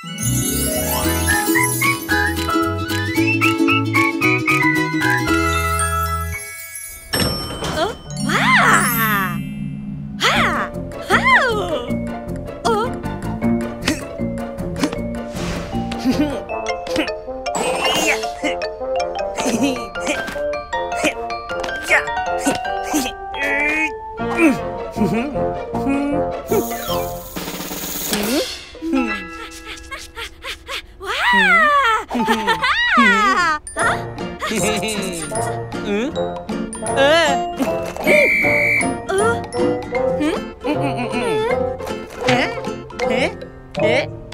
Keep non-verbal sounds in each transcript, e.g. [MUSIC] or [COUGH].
Hmm.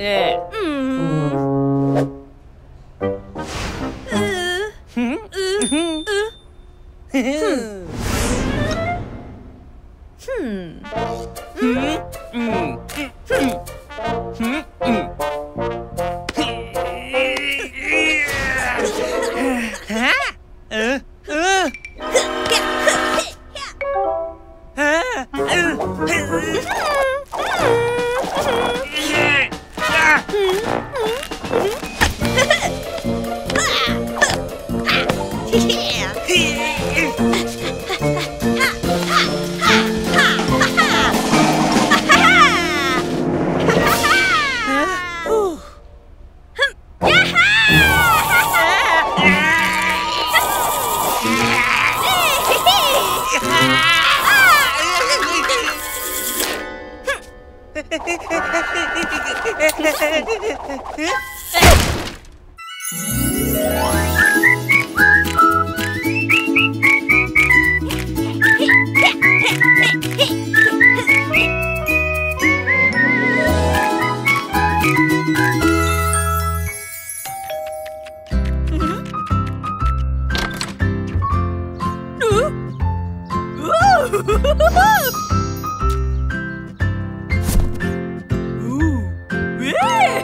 Ê, ê. 음.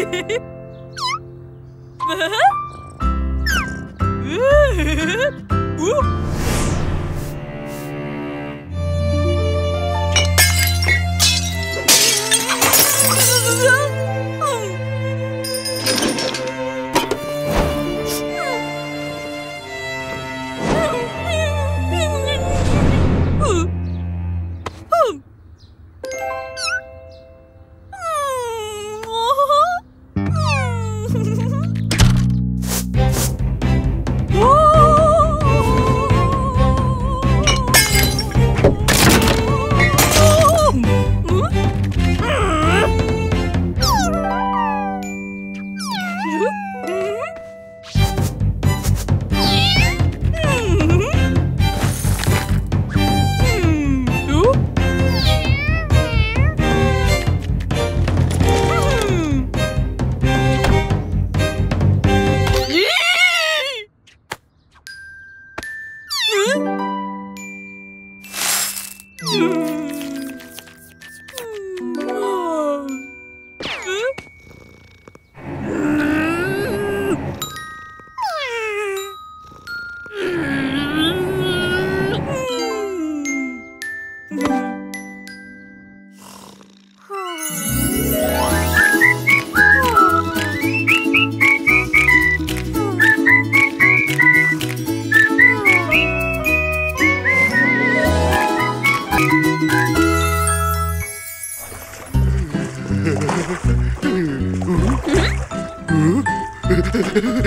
[LAUGHS] Uh-huh. Ooh.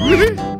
Mm-hmm.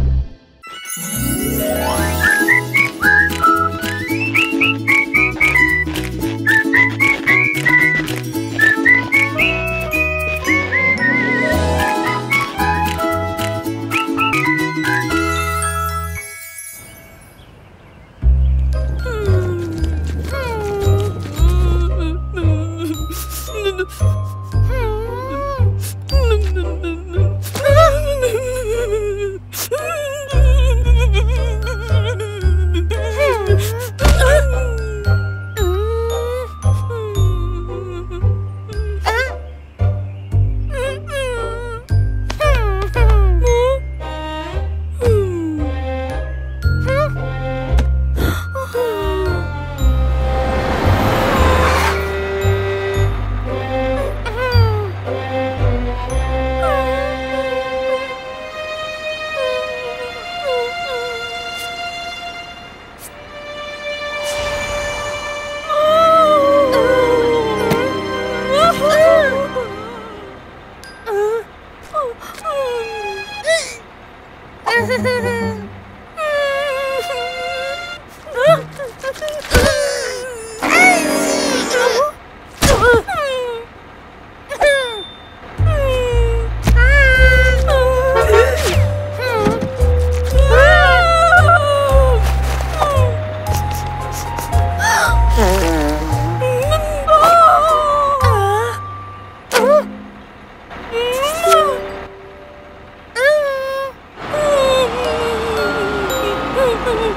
Ha ha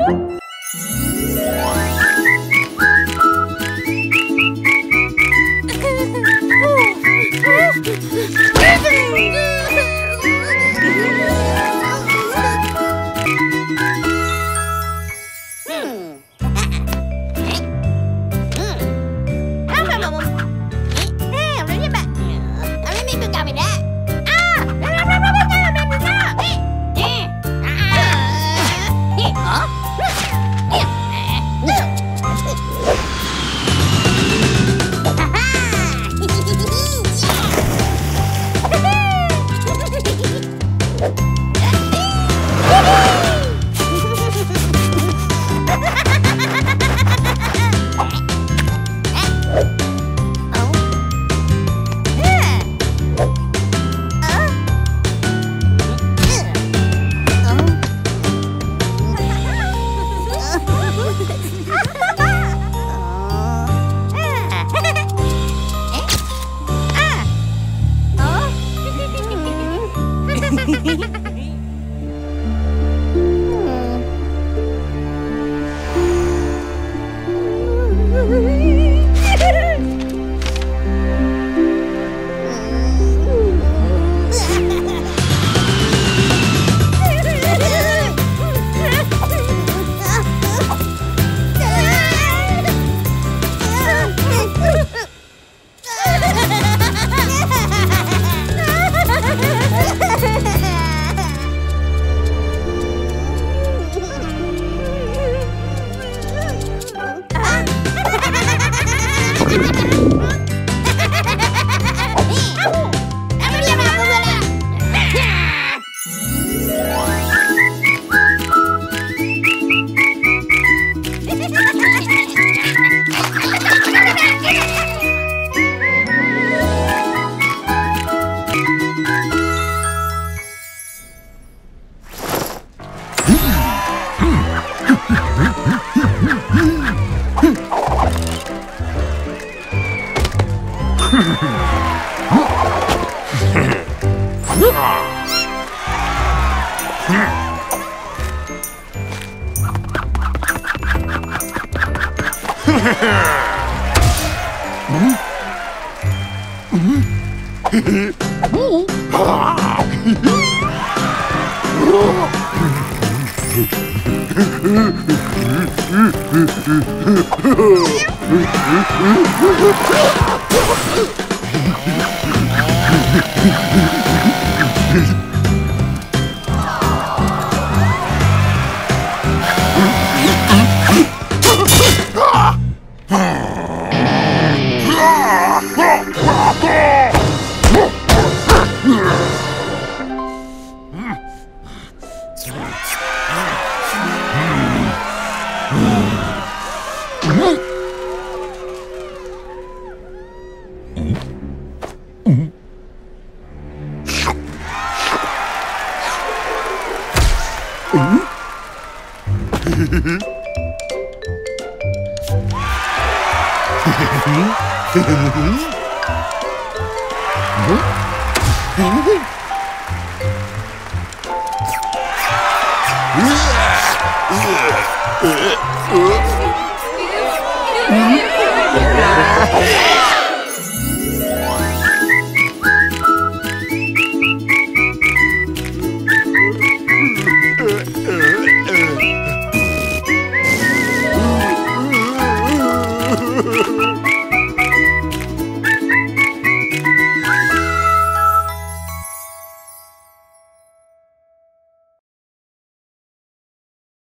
ha! Hehehehe yeah! [LAUGHS] Yeah.